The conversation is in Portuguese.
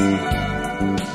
Música